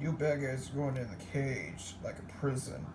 You beggars going in the cage like a prison.